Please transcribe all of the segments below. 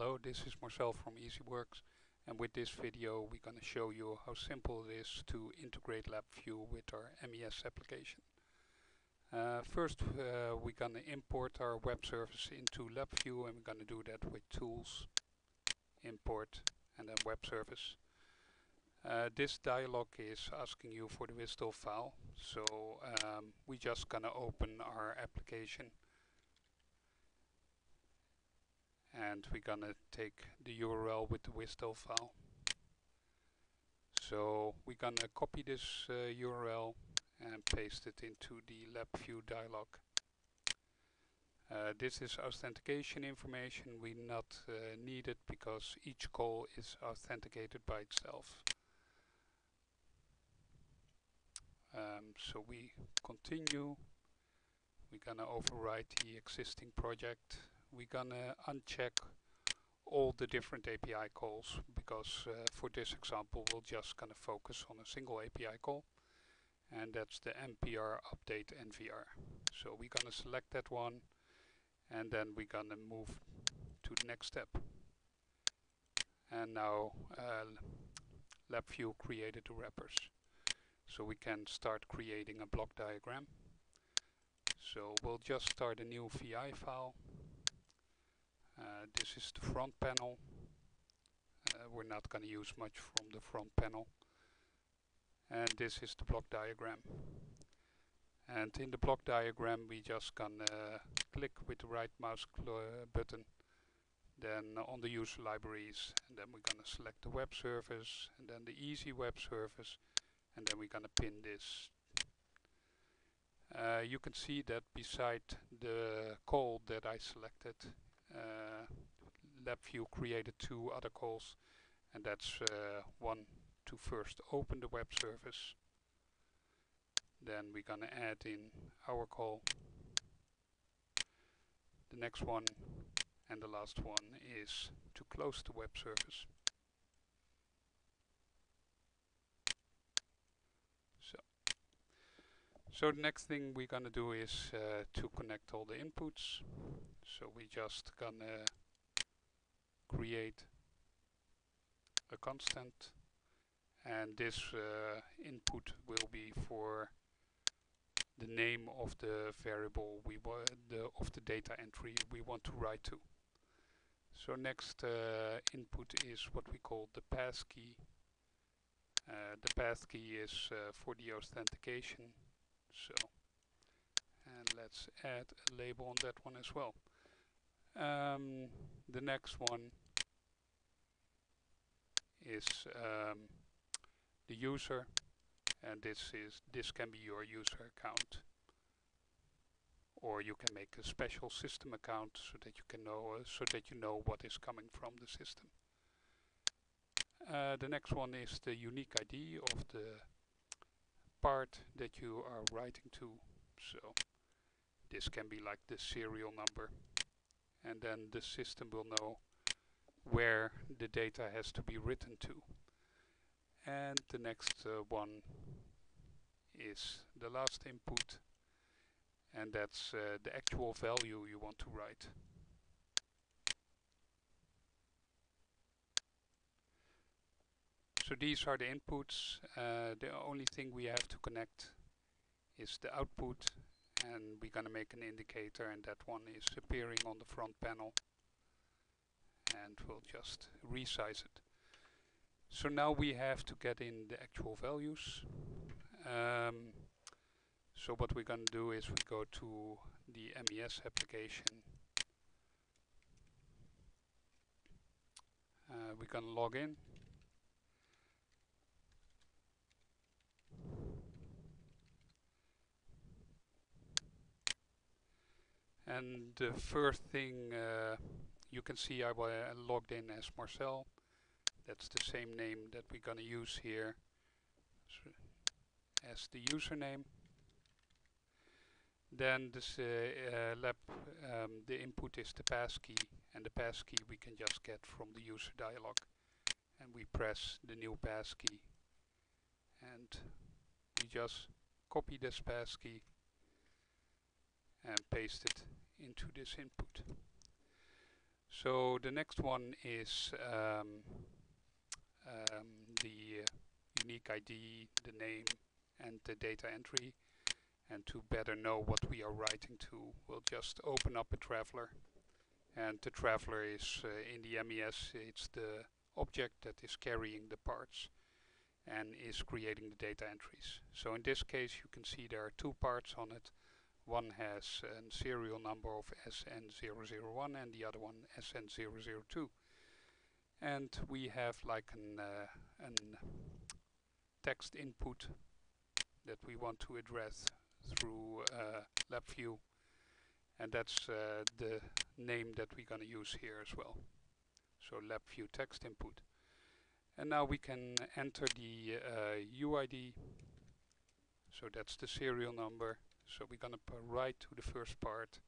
Hello, this is Marcel from EazyWorks and with this video we're going to show you how simple it is to integrate LabVIEW with our MES application. Uh, first uh, we're going to import our web service into LabVIEW and we're going to do that with Tools, Import and then Web Service. Uh, this dialog is asking you for the WSDL file so um, we're just going to open our application and we're gonna take the URL with the WSDL file. So we're gonna copy this uh, URL and paste it into the LabVIEW dialog. Uh, this is authentication information. We not uh, need it because each call is authenticated by itself. Um, so we continue. We're gonna overwrite the existing project we're gonna uncheck all the different API calls because uh, for this example we'll just gonna focus on a single API call and that's the npr update NVR. So we're gonna select that one and then we're gonna move to the next step. And now uh, LabVIEW created the wrappers. So we can start creating a block diagram. So we'll just start a new VI file uh, this is the front panel. Uh, we're not going to use much from the front panel. And this is the block diagram. And in the block diagram we just gonna click with the right mouse button then on the user libraries and then we're gonna select the web service and then the easy web service and then we're gonna pin this. Uh, you can see that beside the call that I selected uh, LabVIEW created two other calls and that's uh, one to first open the web service. Then we're gonna add in our call. The next one and the last one is to close the web service. So so the next thing we're gonna do is uh, to connect all the inputs so we just gonna create a constant and this uh, input will be for the name of the variable we the of the data entry we want to write to. So next uh, input is what we call the passkey. Uh, the passkey is uh, for the authentication. So and let's add a label on that one as well. Um, the next one is um, the user and this is this can be your user account or you can make a special system account so that you can know uh, so that you know what is coming from the system. Uh, the next one is the unique ID of the part that you are writing to. So this can be like the serial number and then the system will know where the data has to be written to. And the next uh, one is the last input and that's uh, the actual value you want to write. So these are the inputs. Uh, the only thing we have to connect is the output and we're going to make an indicator and that one is appearing on the front panel and we'll just resize it. So now we have to get in the actual values. Um, so what we're going to do is we go to the MES application. Uh, we can log in And the first thing uh, you can see I was logged in as Marcel. That's the same name that we're going to use here as the username. Then this uh, uh, lab, um, the input is the passkey and the passkey we can just get from the user dialog and we press the new passkey and we just copy this passkey and paste it into this input. So the next one is um, um, the unique ID, the name and the data entry. And to better know what we are writing to, we'll just open up a traveler. And the traveler is uh, in the MES, it's the object that is carrying the parts and is creating the data entries. So in this case you can see there are two parts on it. One has a serial number of SN001 and the other one SN002. And we have like an, uh, an text input that we want to address through uh, LabVIEW and that's uh, the name that we're going to use here as well. So LabVIEW text input. And now we can enter the uh, UID. So that's the serial number. So we're going to write to the first part.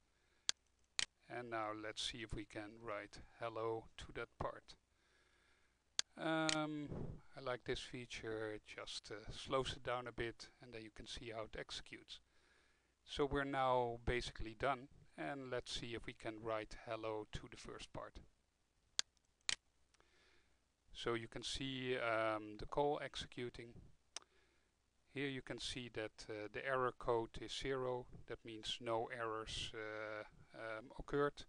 And now let's see if we can write hello to that part. Um, I like this feature, it just uh, slows it down a bit and then you can see how it executes. So we're now basically done and let's see if we can write hello to the first part. So you can see um, the call executing. Here you can see that uh, the error code is zero. That means no errors uh, um, occurred.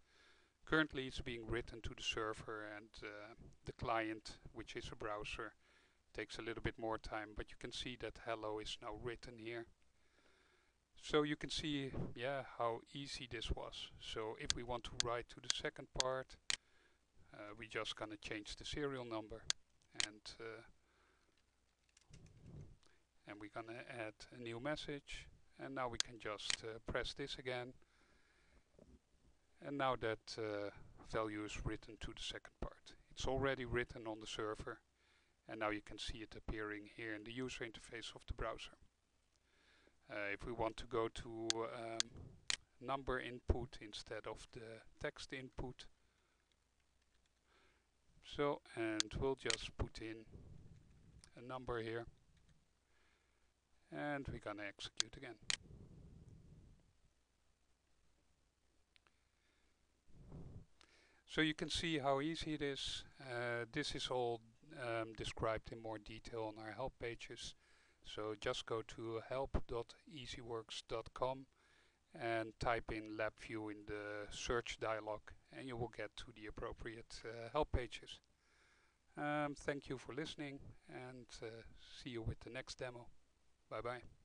Currently it's being written to the server and uh, the client, which is a browser, takes a little bit more time, but you can see that hello is now written here. So you can see, yeah, how easy this was. So if we want to write to the second part, uh, we just gonna change the serial number and uh, and we're gonna add a new message and now we can just uh, press this again and now that uh, value is written to the second part. It's already written on the server and now you can see it appearing here in the user interface of the browser. Uh, if we want to go to um, number input instead of the text input so, and we'll just put in a number here. And we're gonna execute again. So you can see how easy it is. Uh, this is all um, described in more detail on our help pages. So just go to help.eazyworks.com and type in LabVIEW in the search dialog and you will get to the appropriate uh, help pages. Um, thank you for listening and uh, see you with the next demo. Bye bye.